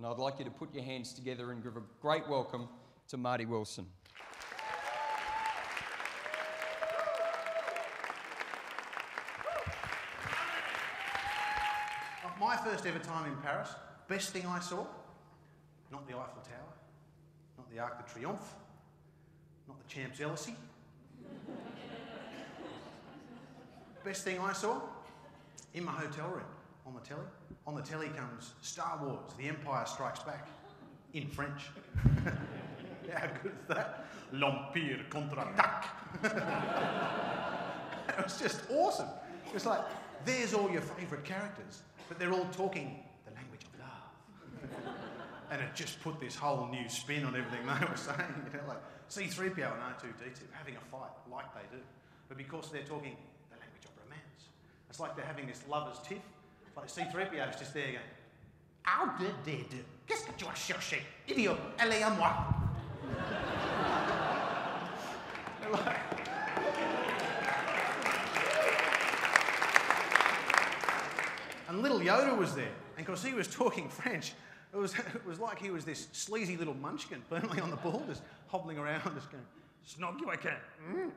And I'd like you to put your hands together and give a great welcome to Marty Wilson. My first ever time in Paris, best thing I saw, not the Eiffel Tower, not the Arc de Triomphe, not the Champs Elysees. best thing I saw, in my hotel room, on the telly. On the telly comes Star Wars, The Empire Strikes Back, in French. How good is that? L'Empire contre-attaque. it was just awesome. It was like, there's all your favourite characters, but they're all talking the language of love. and it just put this whole new spin on everything they were saying. You know, like C3PO and R2D2 having a fight like they do, but because they're talking the language of romance. It's like they're having this lovers tiff. Like C3PO's just there going, How did they do? Qu'est-ce que tu vas chercher? Idiot, elle est à moi. And little Yoda was there. And because he was talking French, it was, it was like he was this sleazy little munchkin firmly on the ball, just hobbling around, just going, Snog you, I can. Mm,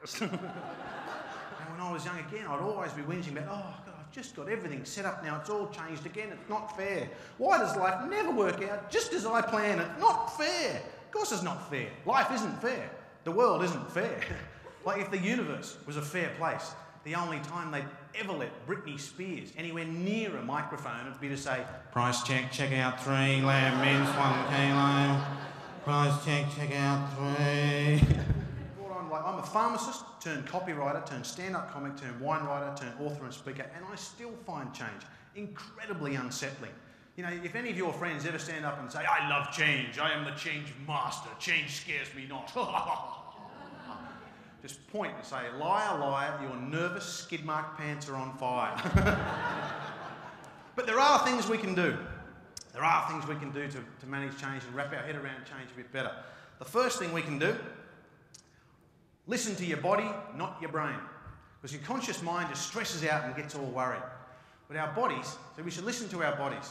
yes. and when I was young again, I'd always be whinging about, oh, God, I've just got everything set up now. It's all changed again. It's not fair. Why does life never work out just as I plan it? Not fair. Of course it's not fair. Life isn't fair. The world isn't fair. like if the universe was a fair place, the only time they'd ever let Britney Spears anywhere near a microphone would be to say, Price check, check out three, lamb mince, one kilo. Price check, check out three. I'm like, I'm a pharmacist, turned copywriter, turned stand-up comic, turned wine writer, turned author and speaker, and I still find change incredibly unsettling. You know, if any of your friends ever stand up and say, I love change, I am the change master, change scares me not. Just point and say, liar, liar, your nervous skid mark pants are on fire. but there are things we can do. There are things we can do to, to manage change and wrap our head around change a bit better. The first thing we can do, listen to your body, not your brain. Because your conscious mind just stresses out and gets all worried. But our bodies, so we should listen to our bodies.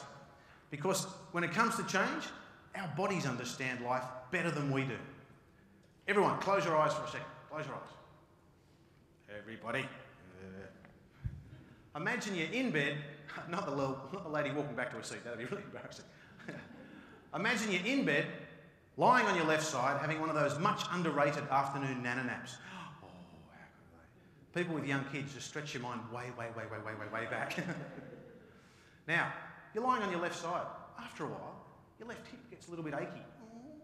Because when it comes to change, our bodies understand life better than we do. Everyone, close your eyes for a second. Close your eyes. Everybody. Imagine you're in bed, not the, little, lady walking back to her seat, that'd be really embarrassing. Imagine you're in bed, lying on your left side, having one of those much underrated afternoon nana naps. Oh? People with young kids just stretch your mind way, way, way, way, way, way, way back. now, you're lying on your left side. After a while, your left hip gets a little bit achy. Mm.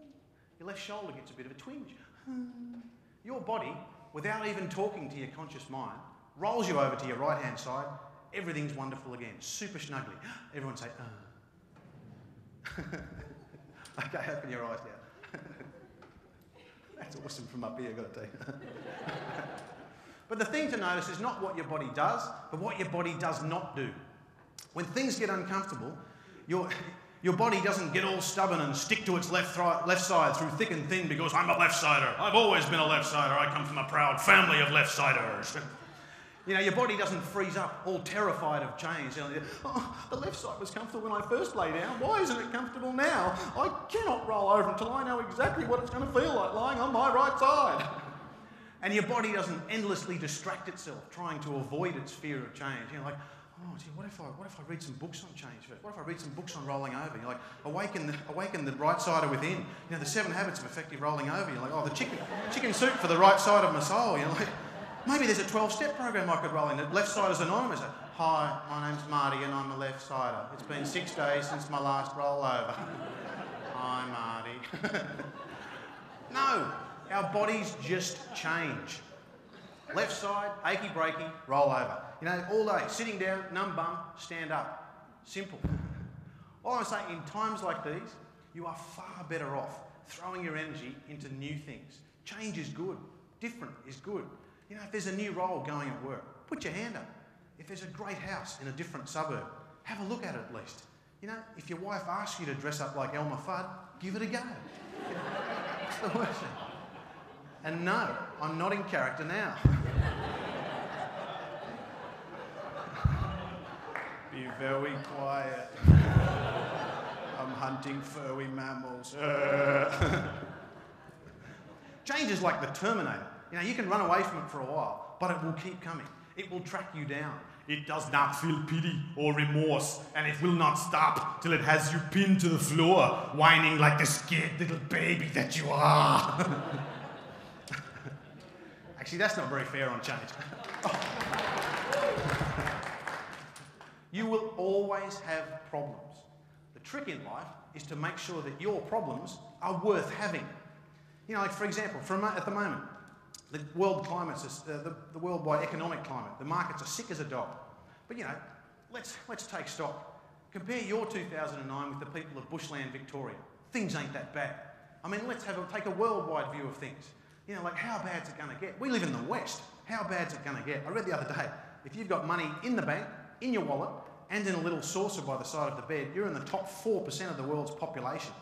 Your left shoulder gets a bit of a twinge. Mm. Your body, without even talking to your conscious mind, rolls you over to your right hand side. Everything's wonderful again, super snuggly. Everyone say, uh. okay, open your eyes now. That's awesome from up here, I've got to tell you. but the thing to notice is not what your body does, but what your body does not do. When things get uncomfortable, your, your body doesn't get all stubborn and stick to its left, left side through thick and thin because I'm a left-sider. I've always been a left-sider. I come from a proud family of left-siders. You know, your body doesn't freeze up, all terrified of change. You know, oh, the left side was comfortable when I first lay down. Why isn't it comfortable now? I cannot roll over until I know exactly what it's going to feel like lying on my right side. And your body doesn't endlessly distract itself trying to avoid its fear of change. You know, like, oh, gee, what if I what if I read some books on change first? What if I read some books on rolling over? You're like, awaken the awaken the right side of within. You know, the seven habits of effective rolling over. You're like, oh, the chicken chicken soup for the right side of my soul. You're like, maybe there's a 12-step program I could roll in. The left side is anonymous. Hi, my name's Marty and I'm a left sider. It's been six days since my last rollover. Hi, Marty. no, our bodies just change. Left side, achy breaky, roll over. You know, all day, sitting down, numb bum, stand up. Simple. All I'm saying, in times like these, you are far better off throwing your energy into new things. Change is good. Different is good. You know, if there's a new role going at work, put your hand up. If there's a great house in a different suburb, have a look at it at least. You know, if your wife asks you to dress up like Elmer Fudd, give it a go. It's the worst thing. And no, I'm not in character now. Be very quiet. I'm hunting furry mammals. Change is like the Terminator. You know, you can run away from it for a while, but it will keep coming. It will track you down. It does not feel pity or remorse, and it will not stop till it has you pinned to the floor, whining like the scared little baby that you are. Actually, that's not very fair on change. you will always have problems. The trick in life is to make sure that your problems are worth having. You know, like for example, from at the moment, the world climate, uh, the, the worldwide economic climate, the markets are sick as a dog. But you know, let's let's take stock. Compare your 2009 with the people of bushland Victoria. Things ain't that bad. I mean, let's have a, take a worldwide view of things. You know, like how bad's it going to get? We live in the West. How bad's it going to get? I read the other day, if you've got money in the bank, in your wallet, and in a little saucer by the side of the bed, you're in the top 4% of the world's population.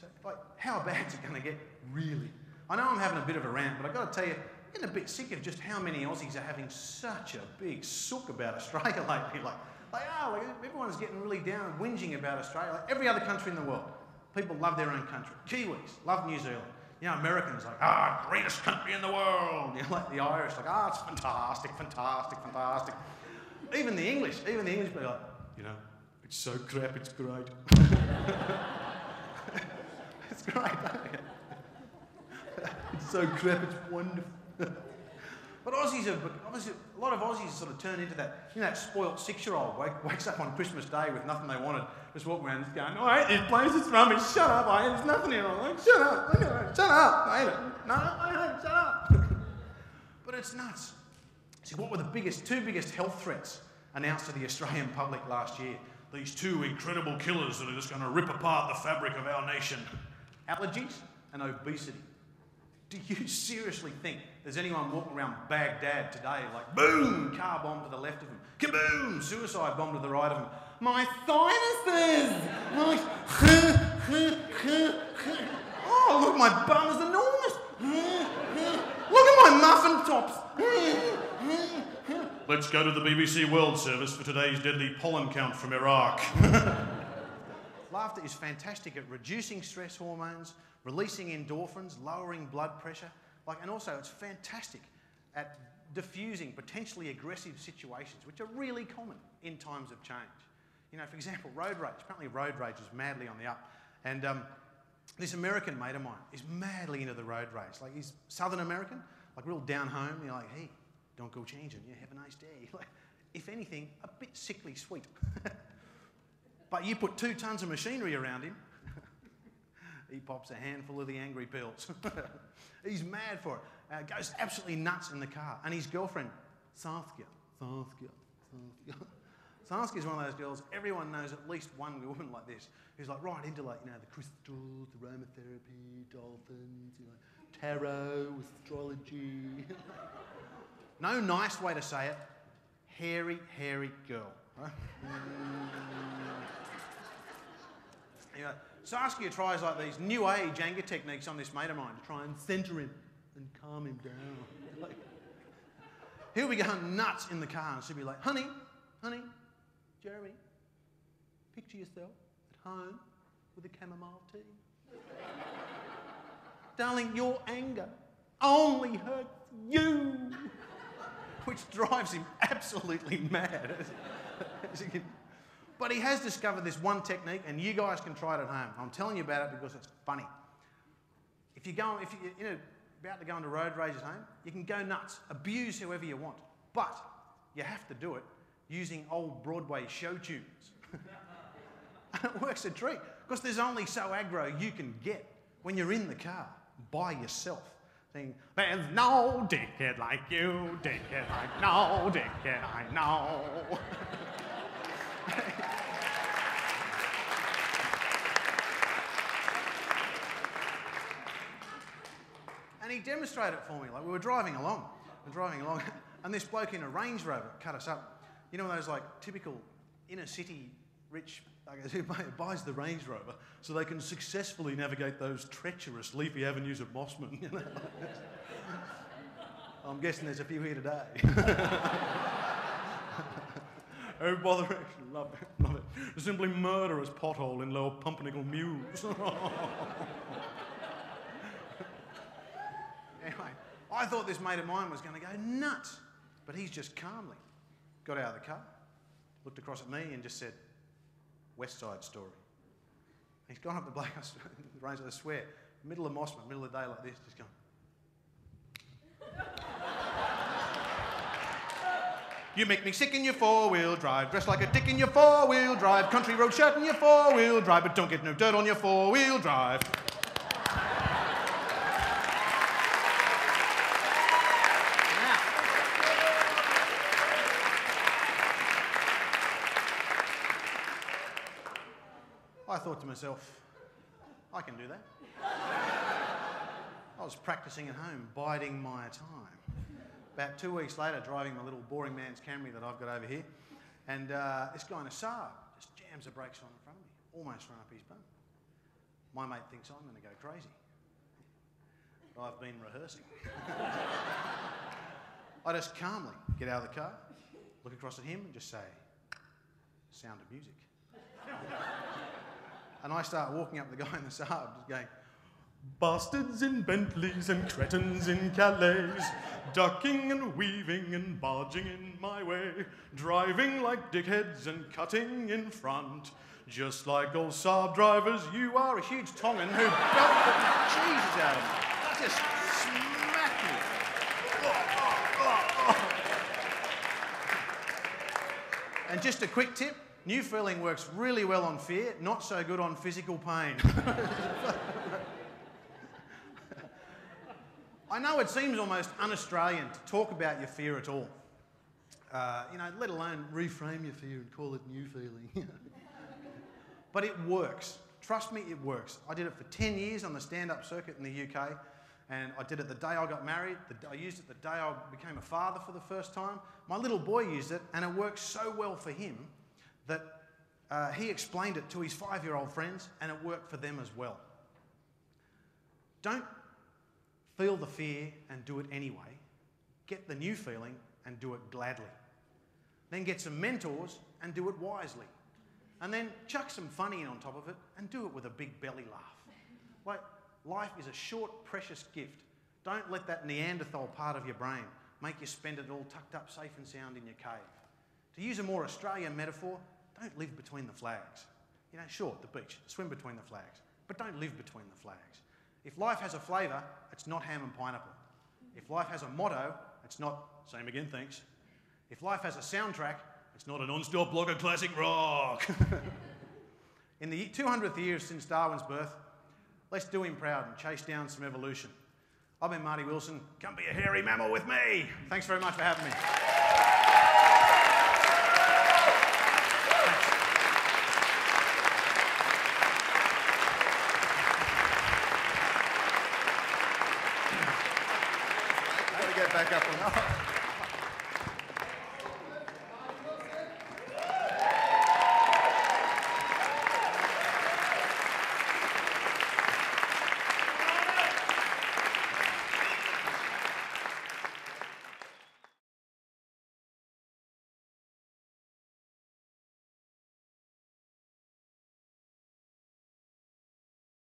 So, like, how bad's it going to get, really? I know I'm having a bit of a rant, but I've got to tell you, I'm getting a bit sick of just how many Aussies are having such a big sook about Australia lately. Like, they are. Like, everyone's getting really down and whinging about Australia. Like every other country in the world, people love their own country. Kiwis love New Zealand. You know, Americans like, ah, greatest country in the world. You know, like the Irish, like, ah, it's fantastic, fantastic, fantastic. Even the English, even the English people like, you know, it's so crap, it's great. it's great, It's so crap, it's wonderful. But Aussies have, obviously, a lot of Aussies sort of turn into that, you know, that spoilt six-year-old wake, wakes up on Christmas Day with nothing they wanted, just walking around going, I hate this place, it's rubbish, shut up, I there's nothing here, I'm like, shut up, shut up, I hate it, no, I hate it, shut up. but it's nuts. See, what were the biggest, two biggest health threats announced to the Australian public last year? These two incredible killers that are just going to rip apart the fabric of our nation. Allergies and obesity. Do you seriously think there's anyone walking around Baghdad today like, boom, car bomb to the left of him, kaboom, suicide bomb to the right of him? My sinuses! My oh, look, my bum is enormous. Look at my muffin tops. Let's go to the BBC World Service for today's deadly pollen count from Iraq. Laughter is fantastic at reducing stress hormones, releasing endorphins, lowering blood pressure, like, and also it's fantastic at diffusing potentially aggressive situations, which are really common in times of change. You know, for example, road rage. Apparently, road rage is madly on the up. And um, this American mate of mine is madly into the road rage. Like, he's Southern American, like real down home. You're like, hey, don't go changing. Yeah, have a nice day. Like, if anything, a bit sickly sweet. but you put two tons of machinery around him, he pops a handful of the angry pills. He's mad for it. Uh, goes absolutely nuts in the car. And his girlfriend, Saskia, Saskia, Saskia. Is one of those girls, everyone knows at least one woman like this, who's like right into like, you know, the crystals, the aromatherapy, dolphins, you know, tarot, astrology. no nice way to say it. Hairy, hairy girl. Anyway, Saskia tries like these new age anger techniques on this mate of mine to try and centre him and calm him down. like, he'll be going nuts in the car and she'll be like, honey, honey, Jeremy, picture yourself at home with a chamomile tea. Darling, your anger only hurts you, which drives him absolutely mad. But he has discovered this one technique, and you guys can try it at home. I'm telling you about it because it's funny. If you're going, if you're you know, about to go into road rage at home, you can go nuts, abuse whoever you want, but you have to do it using old Broadway show tunes. and it works a treat because there's only so aggro you can get when you're in the car by yourself. Saying, There's no dickhead like you, dickhead like no dickhead I know. and he demonstrated it for me. Like we were driving along, are driving along, and this bloke in a Range Rover cut us up. You know those like typical inner city rich who buys the Range Rover so they can successfully navigate those treacherous leafy avenues of Mosman. You know? I'm guessing there's a few here today. oh, botheration. Love it. Love it. Simply murderous pothole in Lower Pumpernickel Mews. anyway, I thought this mate of mine was going to go nuts, but he's just calmly got out of the car, looked across at me, and just said, West Side Story. He's gone up the bloke, I swear, middle of Mosman, middle of the day like this, just going. You make me sick in your four-wheel drive, dressed like a dick in your four-wheel drive, country road shirt in your four-wheel drive, but don't get no dirt on your four-wheel drive. Myself, I can do that. I was practicing at home, biding my time. About two weeks later, driving my little boring man's Camry that I've got over here, and uh, this guy in a Saab just jams the brakes on in front of me, almost run up his bum. My mate thinks I'm going to go crazy. I've been rehearsing. I just calmly get out of the car, look across at him, and just say, Sound of music. And I start walking up the guy in the Saab, just going, Bastards in Bentleys and cretins in Calais, ducking and weaving and barging in my way, driving like dickheads and cutting in front. Just like old Saab drivers, you are a huge Tongan who belt the Jesus out of. Just smack me. And just a quick tip, new feeling works really well on fear, not so good on physical pain. I know it seems almost un Australian to talk about your fear at all. Uh, you know, let alone reframe your fear and call it new feeling. but it works. Trust me, it works. I did it for 10 years on the stand up circuit in the UK, and I did it the day I got married. The, I used it the day I became a father for the first time. My little boy used it, and it worked so well for him that uh, he explained it to his five year old friends, and it worked for them as well. Don't Feel the fear and do it anyway. Get the new feeling and do it gladly. Then get some mentors and do it wisely. And then chuck some funny in on top of it and do it with a big belly laugh. Like, life is a short, precious gift. Don't let that Neanderthal part of your brain make you spend it all tucked up safe and sound in your cave. To use a more Australian metaphor, don't live between the flags. You know, sure, the beach, swim between the flags, but don't live between the flags. If life has a flavour, it's not ham and pineapple. If life has a motto, it's not same again, thanks. If life has a soundtrack, it's not a non-stop block of classic rock. In the 200th year since Darwin's birth, let's do him proud and chase down some evolution. I've been Marty Wilson. Come be a hairy mammal with me. Thanks very much for having me. get back up on.